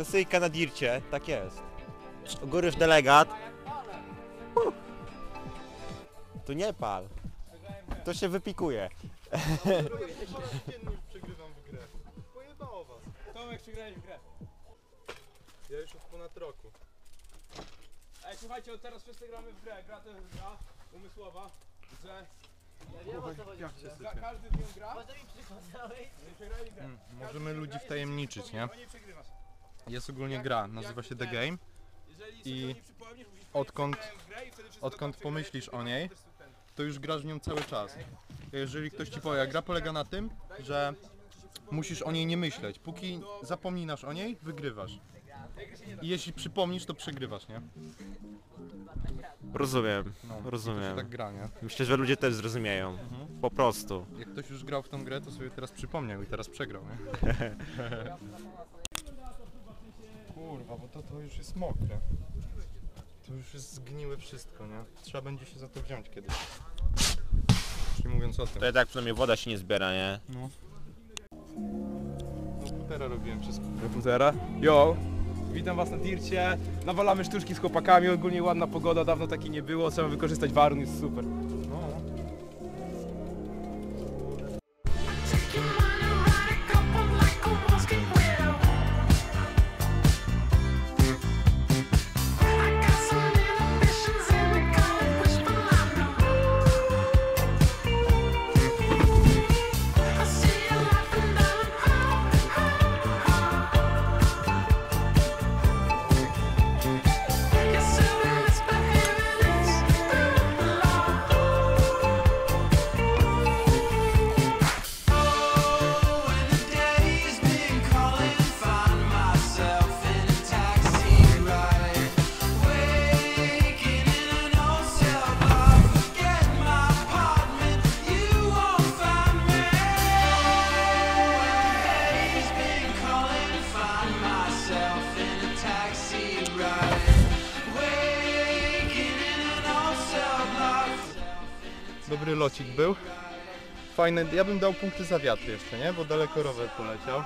Sesyjka na dircie, tak jest. U góry już delegat. Uh. Tu nie pal. To się wypikuje. Przegrywam w grę. Pojebało was. Tomek, przegrałeś w grę. Ja już od ponad roku. Ej, słuchajcie, od teraz wszyscy gramy w grę. Gra to jest gra umysłowa, że Ja wiem o co chodzi. Jak sypie. każdy z nią gra. Może mi przykładałeś? I przegrali grę. Mm, Każdy Możemy nią ludzi gra i wtajemniczyć, nie? Jest ogólnie gra, nazywa się The Game. I odkąd- odkąd pomyślisz o niej. To już grasz w nią cały czas. Jeżeli ktoś ci powie, gra polega na tym, że musisz o niej nie myśleć. Póki zapominasz o niej, wygrywasz. I jeśli przypomnisz, to przegrywasz, nie? Rozumiem, No, To się rozumiem. tak gra, nie? Myślę, że ludzie też zrozumieją. Po prostu. Jak ktoś już grał w tą grę, to sobie teraz przypomniał i teraz przegrał, nie? Kurwa, bo to, to już jest mokre. To już jest zgniłe wszystko, nie? Trzeba będzie się za to wziąć kiedyś. Już nie mówiąc o tym. To tak przynajmniej woda się nie zbiera, nie? No. Komputera robiłem przez Komputera. Yo! Witam was na dircie. Nawalamy sztuczki z chłopakami, ogólnie ładna pogoda, dawno takiej nie było, trzeba wykorzystać warun, jest super. No. Dobry locik był. Fajny, ja bym dał punkty za wiatr jeszcze, nie? Bo daleko rower poleciał.